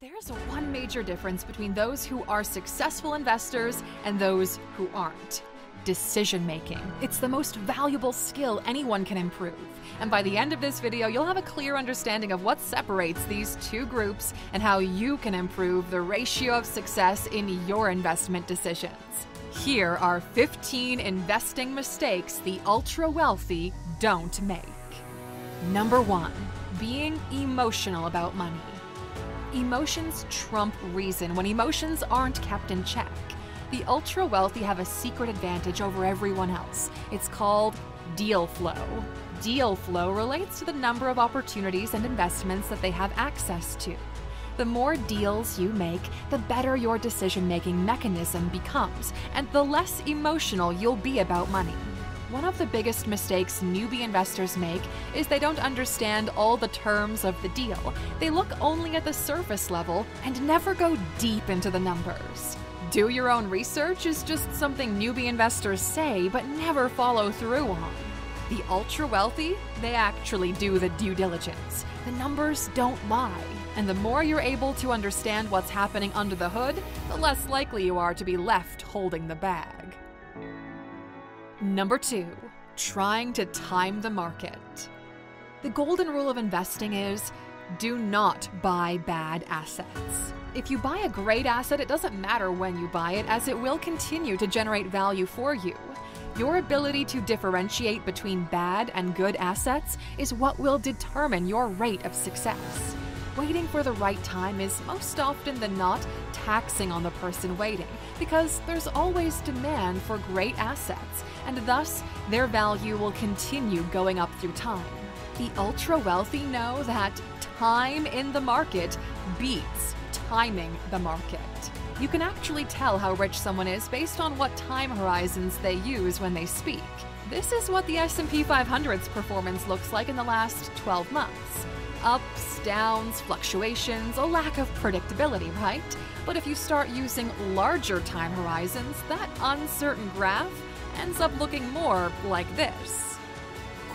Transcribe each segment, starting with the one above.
There's one major difference between those who are successful investors and those who aren't decision making. It's the most valuable skill anyone can improve. And by the end of this video, you'll have a clear understanding of what separates these two groups and how you can improve the ratio of success in your investment decisions. Here are 15 investing mistakes the ultra wealthy don't make. Number one, being emotional about money. Emotions trump reason when emotions aren't kept in check. The ultra wealthy have a secret advantage over everyone else. It's called deal flow. Deal flow relates to the number of opportunities and investments that they have access to. The more deals you make, the better your decision making mechanism becomes, and the less emotional you'll be about money. One of the biggest mistakes newbie investors make is they don't understand all the terms of the deal. They look only at the surface level and never go deep into the numbers. Do your own research is just something newbie investors say but never follow through on. The ultra wealthy, they actually do the due diligence. The numbers don't lie. And the more you're able to understand what's happening under the hood, the less likely you are to be left holding the bag. Number two, trying to time the market. The golden rule of investing is do not buy bad assets. If you buy a great asset, it doesn't matter when you buy it, as it will continue to generate value for you. Your ability to differentiate between bad and good assets is what will determine your rate of success. Waiting for the right time is most often than not taxing on the person waiting because there's always demand for great assets, and thus their value will continue going up through time. The ultra wealthy know that time in the market beats timing the market. You can actually tell how rich someone is based on what time horizons they use when they speak. This is what the S&P 500's performance looks like in the last 12 months. Ups, downs, fluctuations, a lack of predictability, right? But if you start using larger time horizons, that uncertain graph ends up looking more like this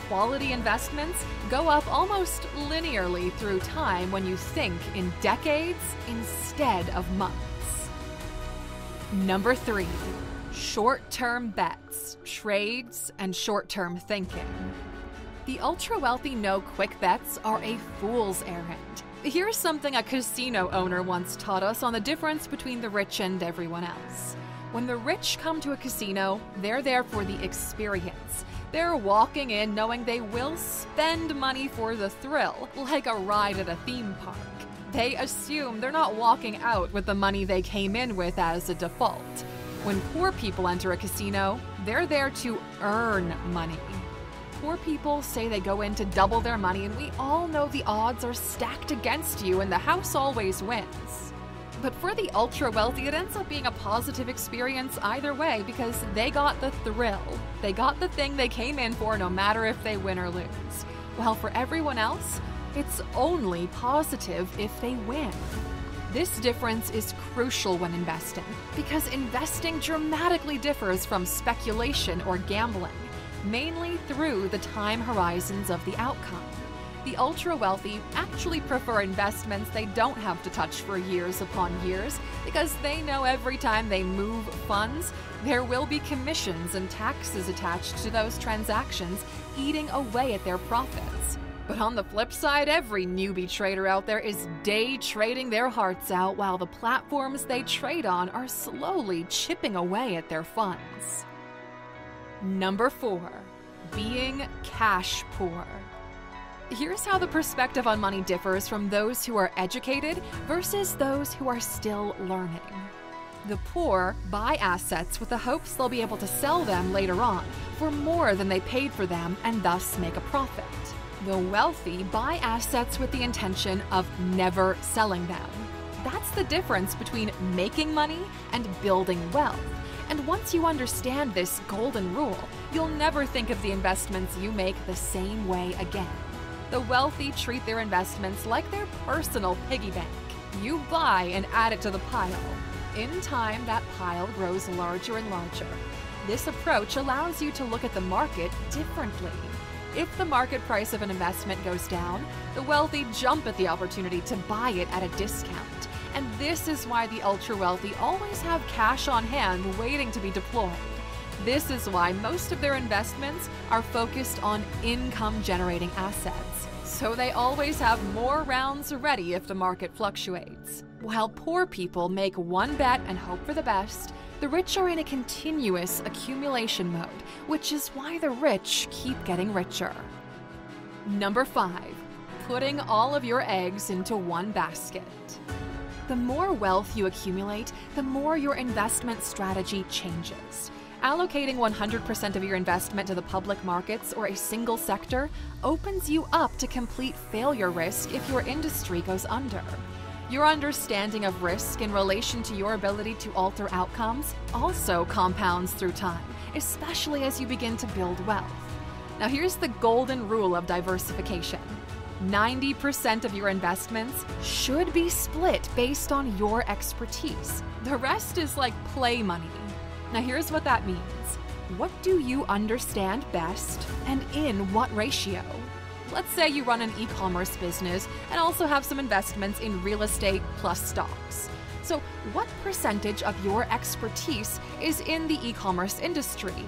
quality investments go up almost linearly through time when you think in decades instead of months. Number three, short term bets, trades, and short term thinking. The ultra wealthy know quick bets are a fool's errand. Here's something a casino owner once taught us on the difference between the rich and everyone else. When the rich come to a casino, they're there for the experience. They're walking in knowing they will spend money for the thrill, like a ride at a theme park. They assume they're not walking out with the money they came in with as a default. When poor people enter a casino, they're there to earn money. Poor people say they go in to double their money, and we all know the odds are stacked against you and the house always wins. But for the ultra wealthy, it ends up being a positive experience either way because they got the thrill. They got the thing they came in for no matter if they win or lose. While for everyone else, it's only positive if they win. This difference is crucial when investing because investing dramatically differs from speculation or gambling, mainly through the time horizons of the outcome the ultra wealthy actually prefer investments they don't have to touch for years upon years because they know every time they move funds, there will be commissions and taxes attached to those transactions, eating away at their profits. But on the flip side, every newbie trader out there is day trading their hearts out while the platforms they trade on are slowly chipping away at their funds. Number 4. Being cash poor. Here's how the perspective on money differs from those who are educated versus those who are still learning. The poor buy assets with the hopes they'll be able to sell them later on for more than they paid for them and thus make a profit. The wealthy buy assets with the intention of never selling them. That's the difference between making money and building wealth. And once you understand this golden rule, you'll never think of the investments you make the same way again. The wealthy treat their investments like their personal piggy bank. You buy and add it to the pile. In time, that pile grows larger and larger. This approach allows you to look at the market differently. If the market price of an investment goes down, the wealthy jump at the opportunity to buy it at a discount. And this is why the ultra wealthy always have cash on hand waiting to be deployed. This is why most of their investments are focused on income generating assets. So they always have more rounds ready if the market fluctuates. While poor people make one bet and hope for the best, the rich are in a continuous accumulation mode, which is why the rich keep getting richer. Number 5. Putting all of your eggs into one basket. The more wealth you accumulate, the more your investment strategy changes. Allocating 100% of your investment to the public markets or a single sector opens you up to complete failure risk if your industry goes under. Your understanding of risk in relation to your ability to alter outcomes also compounds through time, especially as you begin to build wealth. Now, here's the golden rule of diversification 90% of your investments should be split based on your expertise. The rest is like play money. Now, here's what that means what do you understand best and in what ratio? Let's say you run an e commerce business and also have some investments in real estate plus stocks. So, what percentage of your expertise is in the e commerce industry?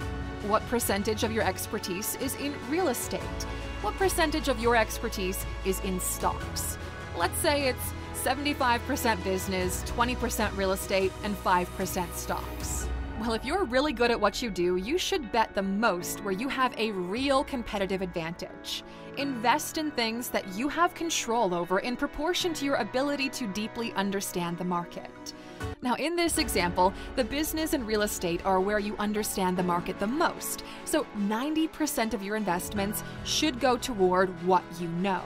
What percentage of your expertise is in real estate? What percentage of your expertise is in stocks? Let's say it's 75% business, 20% real estate, and 5% stocks. Well, if you're really good at what you do, you should bet the most where you have a real competitive advantage. Invest in things that you have control over in proportion to your ability to deeply understand the market. Now, in this example, the business and real estate are where you understand the market the most, so 90% of your investments should go toward what you know.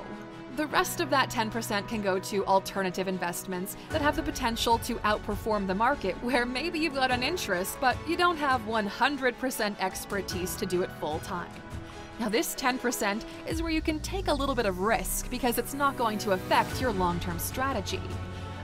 The rest of that 10% can go to alternative investments that have the potential to outperform the market, where maybe you've got an interest, but you don't have 100% expertise to do it full time. Now, this 10% is where you can take a little bit of risk because it's not going to affect your long term strategy.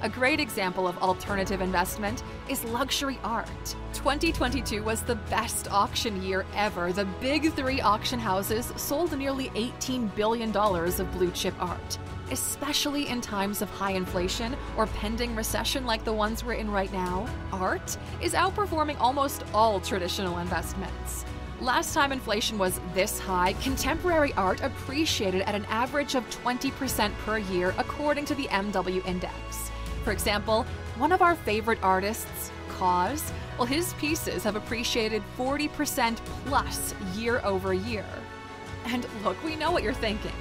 A great example of alternative investment is luxury art. 2022 was the best auction year ever. The big three auction houses sold nearly $18 billion of blue chip art. Especially in times of high inflation or pending recession like the ones we're in right now, art is outperforming almost all traditional investments. Last time inflation was this high, contemporary art appreciated at an average of 20% per year, according to the MW Index. For example, one of our favorite artists, KAWS, well, his pieces have appreciated 40% plus year over year. And look, we know what you're thinking.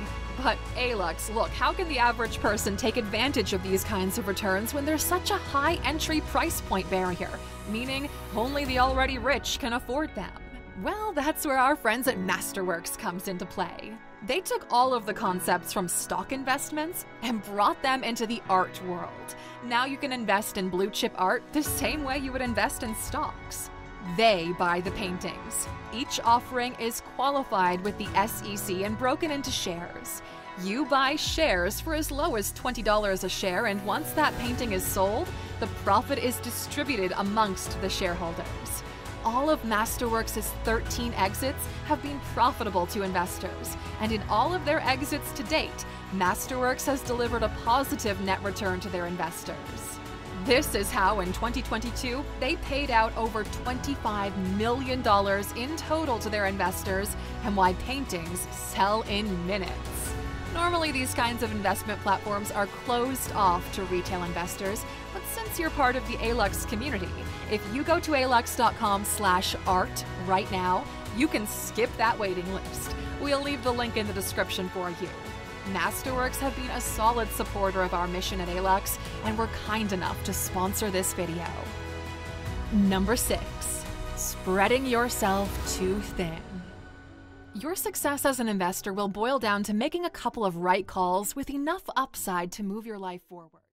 But Alux, look, how can the average person take advantage of these kinds of returns when there's such a high entry price point barrier, meaning only the already rich can afford them? Well, that's where our friends at Masterworks comes into play. They took all of the concepts from stock investments and brought them into the art world. Now you can invest in blue chip art the same way you would invest in stocks. They buy the paintings. Each offering is qualified with the SEC and broken into shares. You buy shares for as low as $20 a share, and once that painting is sold, the profit is distributed amongst the shareholders all of Masterworks' 13 exits have been profitable to investors, and in all of their exits to date, Masterworks has delivered a positive net return to their investors. This is how, in 2022, they paid out over $25 million in total to their investors, and why paintings sell in minutes. Normally, these kinds of investment platforms are closed off to retail investors, but since you're part of the Alux community, if you go to alux.com slash art right now, you can skip that waiting list. We'll leave the link in the description for you. Masterworks have been a solid supporter of our mission at Alux and were kind enough to sponsor this video. Number 6. Spreading yourself too thin. Your success as an investor will boil down to making a couple of right calls with enough upside to move your life forward.